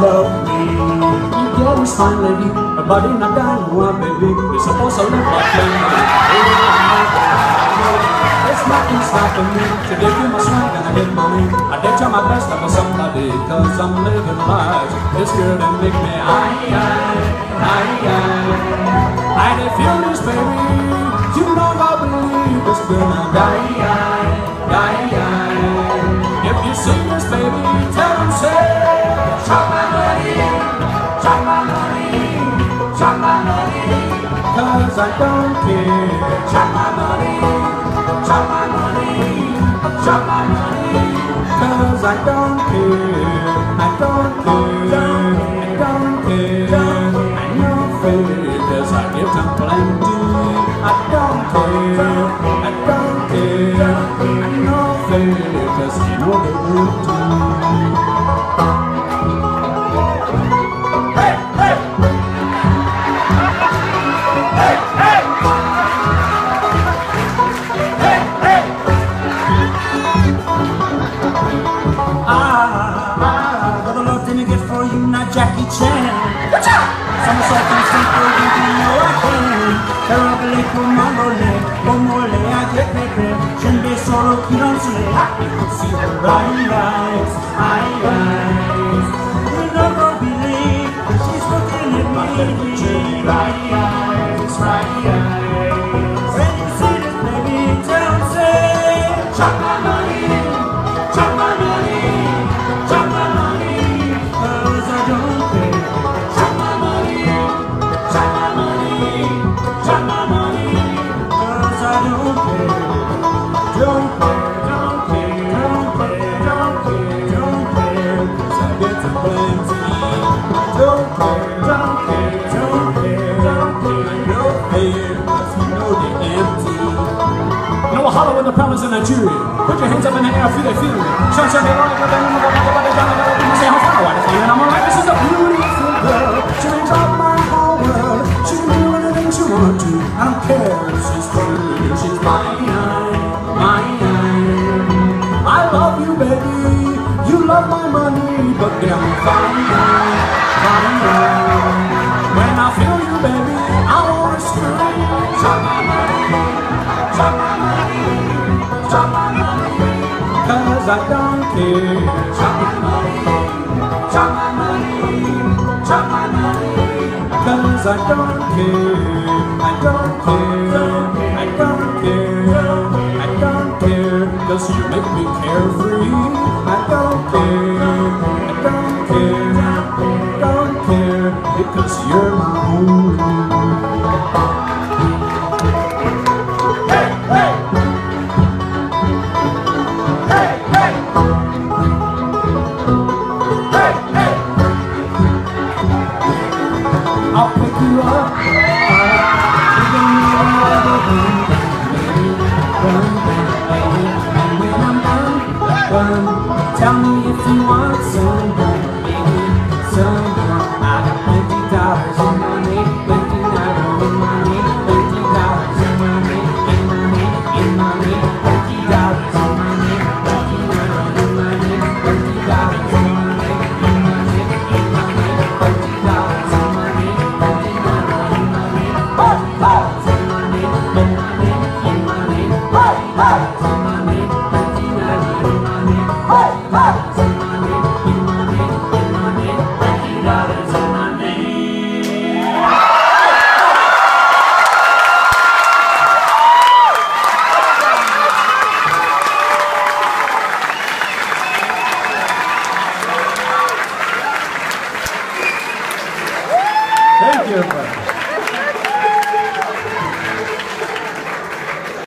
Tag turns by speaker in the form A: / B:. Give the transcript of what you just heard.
A: love me. You is fine, lady, but in a dime, baby, you're supposed to like me. It's nothing stopping me to give you my swag and I get money. I did try my best be somebody, cause I'm living life. This girl that make me aye, aye, aye, aye. And if you this baby, you know I believe this girl now die, aye, die, aye. If you see this baby, chop my money. Cause I don't care, chop my money. Chop my money, chop my money, cause I don't care, I don't care, I don't care, I know favors, I give them plenty, I don't care, I don't care, I know favors, you know the routine. Jackie Chan. Somersault from Stanford, you know I can. Terribly como le, como le hace pepe. Siempre solo. You could see the right eyes, eye eyes. Say, In the I'm alright, this is a beautiful. She makes up my whole world. She can do anything she wants to. I don't care she's free, she's mine, mine. I love you, baby. You love my money, but damn fine, fine. When I feel you, baby, I wanna scream. Don't care. Chop my money, chop my money, chop my money. Cause I don't care. I don't care. I don't care. I don't care. Cause you make me carefree. I don't care. I don't care. Don't care. Because you're my moon. I'll pick you up. Baby. And when I'm done, tell me if you want some,